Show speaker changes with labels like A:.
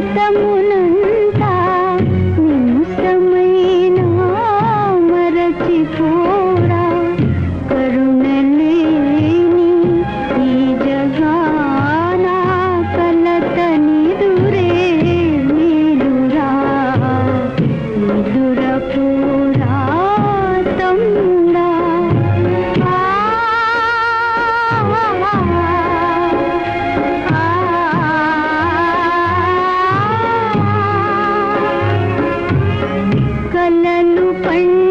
A: मुहूर्त కలలు పండు